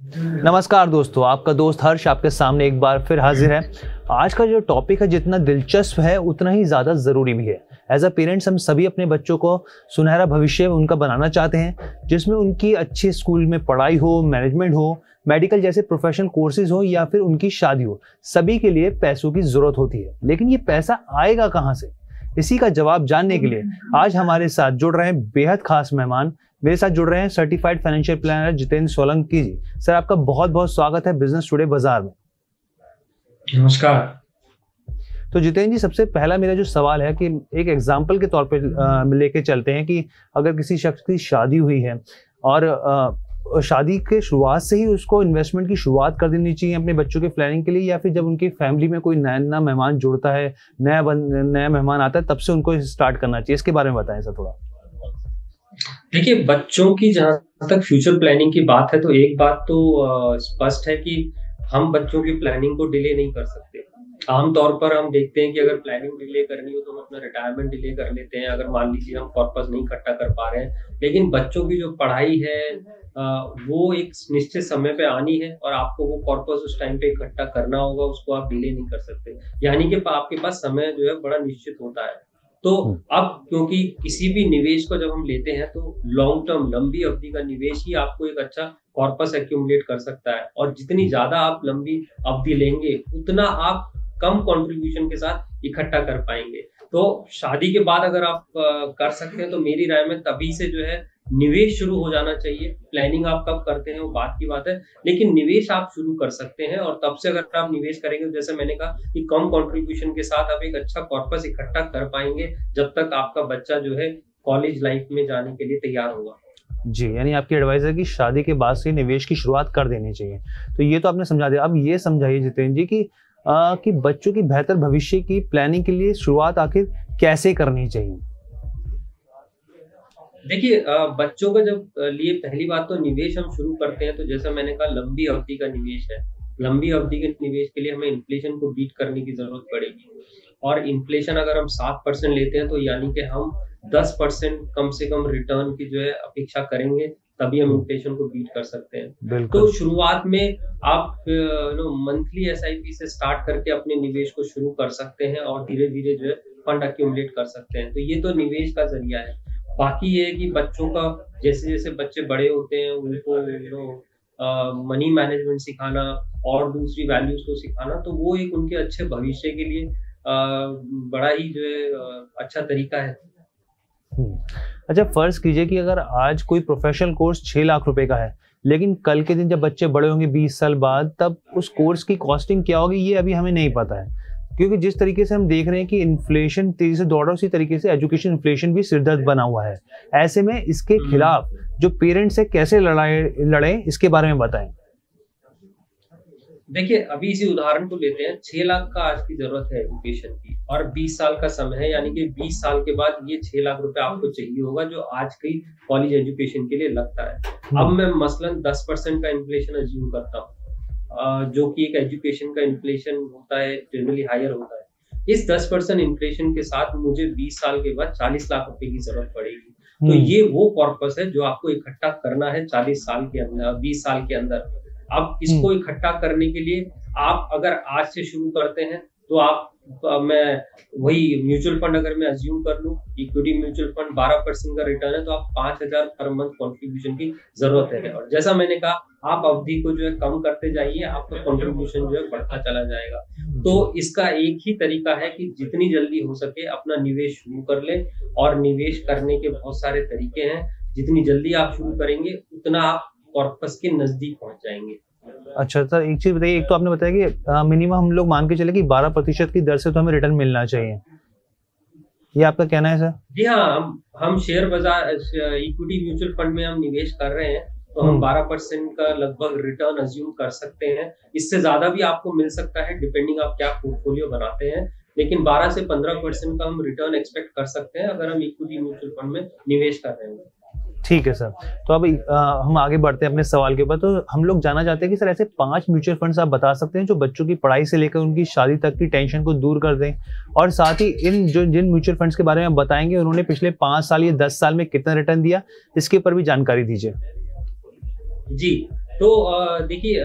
नमस्कार दोस्तों, आपका दोस्त हर्ष आपके सामने एक बार फिर हाजिर है। आज का जो टॉपिक है, जितना दिलचस्प है, उतना ही ज़्यादा ज़रूरी भी है। एज अ पेरेंट्स हम सभी अपने बच्चों को सुनहरा भविष्य उनका बनाना चाहते हैं, जिसमें उनकी अच्छी स्कूल में पढ़ाई हो मैनेजमेंट हो मेडिकल जैसे प्रोफेशनल कोर्सेज हो, या फिर उनकी शादी हो, सभी के लिए पैसों की ज़रूरत होती है। लेकिन ये पैसा आएगा कहाँ से? इसी का जवाब जानने के लिए आज हमारे साथ जुड़ रहे हैं बेहद खास मेहमान मेरे साथ जुड़ रहे हैं certified financial planner Jitendra Solanki ji. Sir आपका बहुत बहुत स्वागत है बिज़नेस टुडे बाज़ार में। नमस्कार। तो जितेंद्र जी सबसे पहला मेरा जो सवाल है कि एक एग्ज़ाम्पल के तौर पर लेके चलते हैं कि अगर किसी शख्स की शादी हुई है और आ, शादी के शुरुआत से ही उसको इन्वेस्टमेंट की शुरुआत कर देनी चाहिए अपने बच्चों के प्लानिंग के लिए या फिर जब उनकी फैमिली में कोई नया नया मेहमान जुड़ता है नया नया मेहमान आता है तब से उनको स्टार्ट करना चाहिए। इसके बारे में बताएँ सर थोड़ा। देखिए, बच्चों की जहाँ तक फ्यूचर प्लानिंग की बात है तो एक बात तो स्पष्ट है कि हम बच्चों की प्लानिंग को डिले नहीं कर सकते। आमतौर पर हम देखते हैं कि अगर प्लानिंग डिले करनी हो तो हम अपना रिटायरमेंट डिले कर लेते हैं। अगर मान लीजिए हम कॉर्पस नहीं इकट्ठा कर पा रहे हैं, लेकिन बच्चों की जो पढ़ाई है वो एक निश्चित समय पे आनी है और आपको वो कॉर्पस उस टाइम पे इकट्ठा करना होगा, उसको आप डिले नहीं कर सकते। यानी कि आपके पास समय जो है, बड़ा निश्चित होता है। तो हम्म। अब क्योंकि किसी भी निवेश को जब हम लेते हैं तो लॉन्ग टर्म लंबी अवधि का निवेश ही आपको एक अच्छा कॉर्पस एक्यूमुलेट कर सकता है और जितनी ज़्यादा आप लंबी अवधि लेंगे उतना आप कम कंट्रीब्यूशन के साथ इकट्ठा कर पाएँगे तो शादी के बाद अगर आप कर सकते हैं तो मेरी राय में तभी से जो है निवेश शुरू हो जाना चाहिए। प्लानिंग आप कब करते हैं, वो बात की बात है। लेकिन निवेश आप शुरू कर सकते हैं और तब से अगर आप निवेश करेंगे, जैसे मैंने कहा कि कम कंट्रीब्यूशन के साथ आप एक अच्छा कॉर्पस इकट्ठा कर पाएँगे, जब तक आपका बच्चा जो है कॉलेज लाइफ में जाने के लिए तैयार होगा। जी, यानी आपकी एडवाइस है कि शादी के बाद से निवेश की शुरुआत कर देनी चाहिए। तो ये तो आपने समझा दिया। अब ये समझाइए जितेंद्र जी की कि बच्चों की बेहतर भविष्य की प्लानिंग के लिए शुरुआत आखिर कैसे करनी चाहिए? देखिए बच्चों का जब लिए पहली बात तो निवेश हम शुरू करते हैं तो जैसा मैंने कहा लंबी अवधि का निवेश है। लंबी अवधि के निवेश के लिए हमें इन्फ्लेशन को बीट करने की ज़रूरत पड़ेगी। और इन्फ्लेशन अगर हम सात परसेंट लेते हैं तो यानी कि हम दस परसेंट कम से कम रिटर्न की जो है अपेक्षा करेंगे तभी हम इन्फ्लेशन को बीट कर सकते हैं। तो शुरुआत में आप नो मंथली एसआईपी से स्टार्ट करके अपने निवेश को शुरू कर सकते हैं और धीरे धीरे जो है फंड अक्यूमुलेट कर सकते हैं। तो ये तो निवेश का ज़रिया है। बाकी ये है कि बच्चों का जैसे जैसे बच्चे बड़े होते हैं उनको नो मनी मैनेजमेंट सिखाना और दूसरी वैल्यूज़ को सिखाना तो वो एक उनके अच्छे भविष्य के लिए आ, बड़ा ही जो है अच्छा तरीका है हम्म। अच्छा फ़र्ज़ कीजिए कि अगर आज कोई प्रोफेशनल कोर्स छह लाख रुपए का है लेकिन कल के दिन जब बच्चे बड़े होंगे बीस साल बाद तब उस कोर्स की कॉस्टिंग क्या होगी ये अभी हमें नहीं पता है क्योंकि जिस तरीके से हम देख रहे हैं कि इन्फ्लेशन तेज़ी से दौड़ रहा है उसी तरीके से एजुकेशन इन्फ्लेशन भी सिरदर्द बना हुआ है। ऐसे में इसके हम्म। खिलाफ जो पेरेंट्स है कैसे लड़ाए लड़े इसके बारे में बताएँ। देखिए अभी इसी उदाहरण को लेते हैं। छह लाख का आज की ज़रूरत है एजुकेशन की और बीस साल का समय है यानी कि बीस साल के बाद ये छह लाख रुपए आपको चाहिए होगा जो आज की कॉलेज एजुकेशन के लिए लगता है। हम्म। अब मैं मसलन दस परसेंट का इन्फ्लेशन अज्यूम करता हूँ। जो कि एक एजुकेशन का इन्फ्लेशन होता है जनरली हायर होता है इस 10 परसेंट इन्फ्लेशन के साथ मुझे 20 साल के बाद 40 लाख रुपए की ज़रूरत पड़ेगी तो हम्म। ये वो कॉर्पस है जो आपको इकट्ठा करना है 40 साल के अंदर 20 साल के अंदर अब इसको हम्म। इकट्ठा करने के लिए आप अगर आज से शुरू करते हैं तो आप मैं वही म्यूचुअल फंड अगर मैं अज्यूम कर लूँ इक्विटी म्यूचुअल फंड 12 परसेंट का रिटर्न है तो आप पाँच हज़ार पर मंथ कॉन्ट्रीब्यूशन की ज़रूरत है। और जैसा मैंने कहा, आप अवधि को जो है कम करते जाइए, आपका कॉन्ट्रीब्यूशन जो है बढ़ता चला जाएगा। तो इसका एक ही तरीका है कि जितनी जल्दी हो सके अपना निवेश शुरू कर ले, और निवेश करने के बहुत सारे तरीके हैं। जितनी जल्दी आप शुरू करेंगे, उतना आप कॉर्पस के नज़दीक पहुँच जाएँगे। अच्छा सर एक चीज़ बताइए एक तो आपने बताया कि मिनिमम हम लोग मान के चले कि 12 प्रतिशत की दर से तो हमें रिटर्न मिलना चाहिए। ये आपका कहना है सर? जी हाँ हम हम शेयर बाज़ार इक्विटी म्यूचुअल फंड में हम निवेश कर रहे हैं तो हम 12 हम्म। परसेंट का लगभग रिटर्न अज्यूम कर सकते हैं। इससे ज़्यादा भी आपको मिल सकता है डिपेंडिंग आप क्या पोर्टफोलियो बनाते हैं लेकिन 12 से 15 परसेंट का हम रिटर्न एक्सपेक्ट कर सकते हैं अगर हम इक्विटी म्यूचुअल फंड में निवेश कर रहे हैं। ठीक है सर। तो अब हम आगे बढ़ते हैं अपने सवाल के ऊपर। तो हम लोग जाना चाहते हैं कि सर ऐसे पाँच म्यूचुअल फंड्स आप बता सकते हैं जो बच्चों की पढ़ाई से लेकर उनकी शादी तक की टेंशन को दूर कर दें। और साथ ही इन जो, जिन म्यूचुअल फंड्स के बारे में आप बताएँगे, उन्होंने पिछले पाँच साल या दस साल में कितना रिटर्न दिया, इसके ऊपर भी जानकारी दीजिए। जी तो देखिए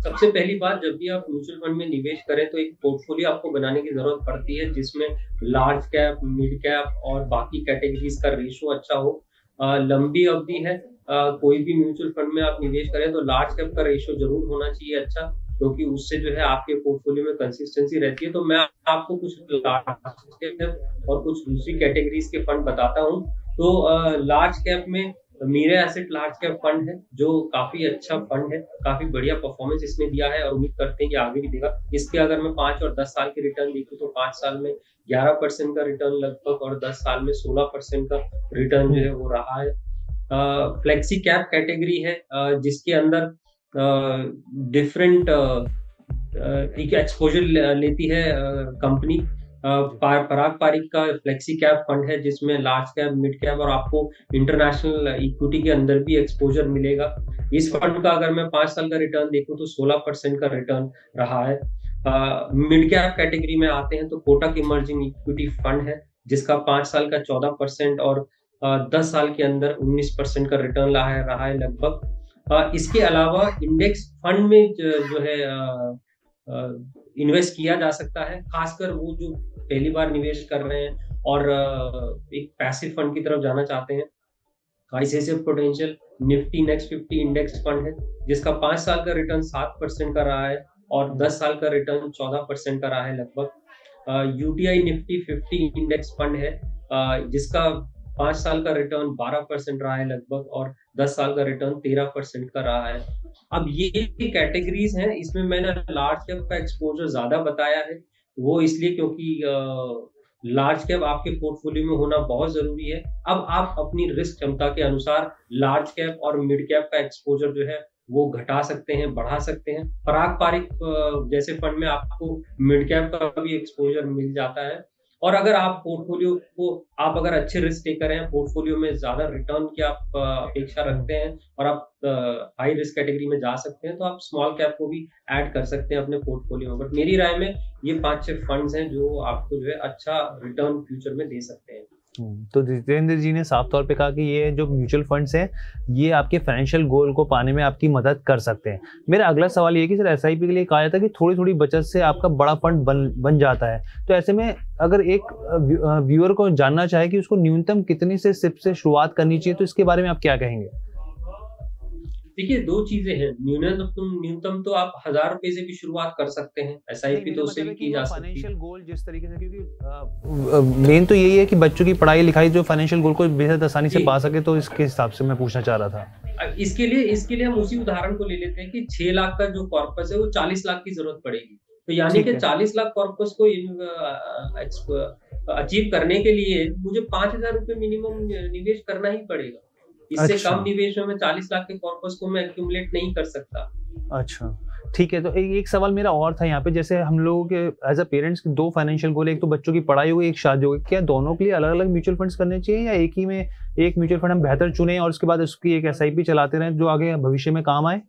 सबसे पहली बात, जब भी आप म्यूचुअल फंड में निवेश करें तो एक पोर्टफोलियो आपको बनाने की ज़रूरत पड़ती है, जिसमें लार्ज कैप, मिड कैप और बाकी कैटेगरीज का रेशो अच्छा हो। लंबी अवधि है। कोई भी म्यूचुअल फंड में आप निवेश करें तो लार्ज कैप का रेशियो ज़रूर होना चाहिए अच्छा क्योंकि तो उससे जो है आपके पोर्टफोलियो में कंसिस्टेंसी रहती है। तो मैं आपको कुछ और कुछ दूसरी कैटेगरीज के फंड बताता हूँ। तो लार्ज कैप में Mirae asset large cap fund है, जो काफ़ी अच्छा फंड है, काफ़ी बढ़िया परफॉर्मेंस इसने दिया है और उम्मीद करते हैं कि आगे भी देगा। इसके अगर मैं पाँच और दस साल के रिटर्न देखूँ तो पाँच साल में ग्यारह परसेंट का रिटर्न लगभग और दस साल में सोलह परसेंट का रिटर्न जो है वो रहा है। फ्लेक्सी कैप कैटेगरी है जिसके अंदर डिफरेंट एक एक्सपोजर लेती है कंपनी पराग पारिक का फ्लेक्सी कैप फंड है, जिसमें लार्ज कैप, मिड कैप और आपको इंटरनेशनल इक्विटी के अंदर भी एक्सपोजर मिलेगा। इस फंड का अगर मैं पाँच साल का रिटर्न देखूँ तो 16 परसेंट का रिटर्न रहा है। मिड कैप कैटेगरी में आते हैं तो कोटक इमर्जिंग इक्विटी फंड है, जिसका पाँच साल का चौदह परसेंट और दस साल के अंदर उन्नीस परसेंट का रिटर्न रहा है रहा है लगभग। इसके अलावा इंडेक्स फंड में जो है इन्वेस्ट किया जा सकता है, खासकर वो जो पहली बार निवेश कर रहे हैं और एक पैसिव फंड की तरफ़ जाना चाहते हैं। ICICI potential Nifty next fifty index fund है, जिसका पाँच साल का रिटर्न सात परसेंट का रहा है और दस साल का रिटर्न चौदह परसेंट का रहा है लगभग। UTI Nifty fifty index fund है जिसका पाँच साल का रिटर्न बारह परसेंट रहा है लगभग और दस साल का रिटर्न तेरह परसेंट का रहा है। अब ये कैटेगरीज हैं, इसमें मैंने लार्ज कैप का एक्सपोजर ज़्यादा बताया है। वो इसलिए क्योंकि लार्ज कैप आपके पोर्टफोलियो में होना बहुत ज़रूरी है। अब आप अपनी रिस्क क्षमता के अनुसार लार्ज कैप और मिड कैप का एक्सपोजर जो है, वो घटा सकते हैं, बढ़ा सकते हैं। पारिक जैसे फंड में आपको मिड कैप का भी एक्सपोजर मिल जाता है। और अगर आप पोर्टफोलियो को, आप अगर अच्छे रिस्क टेकर हैं पोर्टफोलियो में ज़्यादा रिटर्न की आप अपेक्षा रखते हैं और आप हाई रिस्क कैटेगरी में जा सकते हैं तो आप स्मॉल कैप को भी ऐड कर सकते हैं अपने पोर्टफोलियो में। बट मेरी राय में ये पाँच छह फंड्स हैं जो आपको जो है अच्छा रिटर्न फ्यूचर में दे सकते हैं। तो जितेंद्र जी ने साफ़ तौर पे कहा कि ये जो म्यूचुअल फंड्स हैं, ये आपके फाइनेंशियल गोल को पाने में आपकी मदद कर सकते हैं। मेरा अगला सवाल ये कि सर एस के लिए कहा जाता है कि थोड़ी थोड़ी बचत से आपका बड़ा फंड बन बन जाता है। तो ऐसे में अगर एक व्यूअर को जानना चाहे कि उसको न्यूनतम कितने से सिप से शुरुआत करनी चाहिए तो इसके बारे में आप क्या कहेंगे? देखिए दो चीज़ें हैं। न्यूनतम न्यूनतम तो आप हज़ार रुपए से भी शुरुआत कर सकते हैं। एस आई पी तो उससे भी की जा सकती है। फाइनेंशियल गोल जिस तरीके से क्योंकि मेन तो यही है कि बच्चों की पढ़ाई लिखाई जो फाइनेंशियल गोल को बेहद आसानी से पा सके तो इसके हिसाब से मैं पूछना चाह रहा था। इसके लिए इसके लिए हम उसी उदाहरण को ले लेते हैं कि छह लाख का जो कॉर्पस है वो चालीस लाख की ज़रूरत पड़ेगी। तो यानी कि चालीस लाख कॉर्पस को अचीव करने के लिए मुझे पाँच हज़ार रुपए मिनिमम निवेश करना ही पड़ेगा। इससे अच्छा। कम निवेश में मैं चालीस लाख के कॉर्पस को मैं एक्यूमुलेट नहीं कर सकता। अच्छा ठीक है तो एक, एक सवाल मेरा और था यहाँ पे जैसे हम लोगों के एज अ पेरेंट्स दो फाइनेंशियल गोल एक तो बच्चों की पढ़ाई हुई एक शादी होगी क्या दोनों के लिए अलग अलग म्यूचुअल फंड्स करने चाहिए या एक ही में एक म्यूचुअल फंड हम बेहतर चुने और उसके बाद उसकी एक एस चलाते रहे जो आगे भविष्य में काम आए?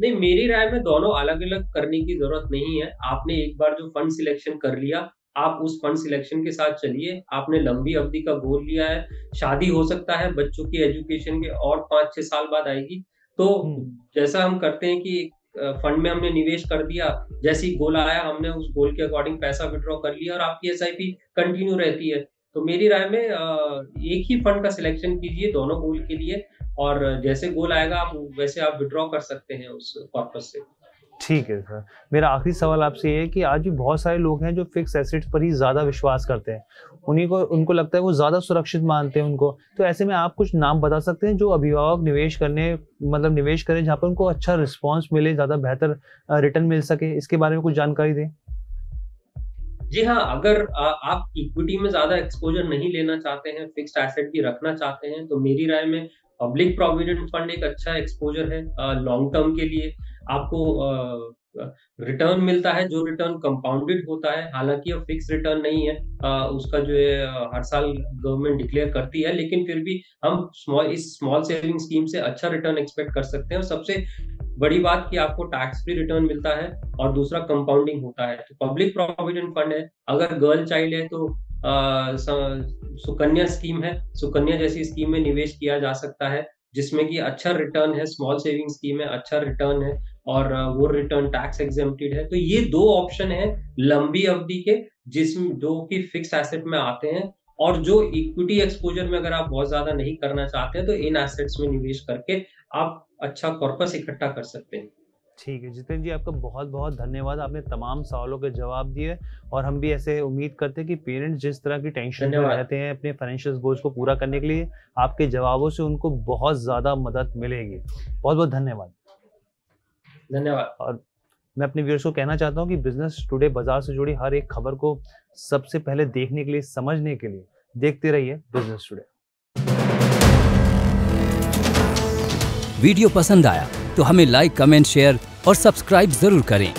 नहीं मेरी राय में दोनों अलग अलग करने की ज़रूरत नहीं है। आपने एक बार जो फंड सिलेक्शन कर लिया आप उस फंड सिलेक्शन के साथ चलिए। आपने लंबी अवधि का गोल लिया है। शादी हो सकता है बच्चों की एजुकेशन के और पाँच छह साल बाद आएगी। तो हम्म। जैसा हम करते हैं कि फंड में हमने निवेश कर दिया जैसे ही गोल आया हमने उस गोल के अकॉर्डिंग पैसा विड्रॉ कर लिया और आपकी एसआईपी कंटिन्यू रहती है। तो मेरी राय में एक ही फंड का सिलेक्शन कीजिए दोनों गोल के लिए और जैसे गोल आएगा आप वैसे आप विड्रॉ कर सकते हैं उस पर्पज से। ठीक है सर। मेरा आखिरी सवाल आपसे ये है कि आज भी बहुत सारे लोग हैं जो फिक्स एसेट्स पर ही ज़्यादा विश्वास करते हैं। उन्हीं को उनको लगता है वो ज़्यादा सुरक्षित मानते हैं उनको। तो ऐसे में आप कुछ नाम बता सकते हैं जो अभिभावक निवेश करने मतलब निवेश करें जहाँ पर उनको अच्छा रिस्पॉन्स मिले ज़्यादा बेहतर रिटर्न मिल सके? इसके बारे में कुछ जानकारी दें। जी हाँ अगर आ, आप इक्विटी में ज़्यादा एक्सपोजर नहीं लेना चाहते हैं फिक्स्ड एसेट भी रखना चाहते हैं तो मेरी राय में पब्लिक प्रोविडेंट फंड एक अच्छा एक्सपोजर है लॉन्ग टर्म के लिए। आपको रिटर्न मिलता है जो रिटर्न कंपाउंडेड होता है हालाँकि अब फिक्स रिटर्न नहीं है आ, उसका जो है हर साल गवर्नमेंट डिक्लेयर करती है लेकिन फिर भी हम स्मॉल इस स्मॉल सेविंग स्कीम से अच्छा रिटर्न एक्सपेक्ट कर सकते हैं। और सबसे बड़ी बात कि आपको टैक्स फ्री रिटर्न मिलता है और दूसरा कंपाउंडिंग होता है। तो पब्लिक प्रोविडेंट फंड है अगर गर्ल चाइल्ड है तो सुकन्या स्कीम है सुकन्या जैसी स्कीम में निवेश किया जा सकता है जिसमें कि अच्छा रिटर्न है स्मॉल सेविंग स्कीम है अच्छा रिटर्न है और वो रिटर्न टैक्स एग्जेम्प्टेड है। तो ये दो ऑप्शन है लंबी अवधि के जिसमें जो कि फिक्स एसेट में आते हैं और जो इक्विटी एक्सपोजर में अगर आप बहुत ज़्यादा नहीं करना चाहते हैं तो इन एसेट्स में निवेश करके आप अच्छा कॉर्पस इकट्ठा कर सकते हैं। ठीक है जितेंद्र जी आपका बहुत बहुत धन्यवाद। आपने तमाम सवालों के जवाब दिए और हम भी ऐसे उम्मीद करते हैं कि पेरेंट्स जिस तरह की टेंशन में रहते हैं अपने फाइनेंशियल गोल्स को पूरा करने के लिए आपके जवाबों से उनको बहुत ज़्यादा मदद मिलेगी। बहुत बहुत धन्यवाद। धन्यवाद। और मैं अपने व्यूअर्स को कहना चाहता हूँ कि बिज़नेस टुडे बाज़ार से जुड़ी हर एक खबर को सबसे पहले देखने के लिए समझने के लिए देखते रहिए बिज़नेस टुडे वीडियो पसंद आया तो हमें लाइक कमेंट शेयर और सब्सक्राइब ज़रूर करें।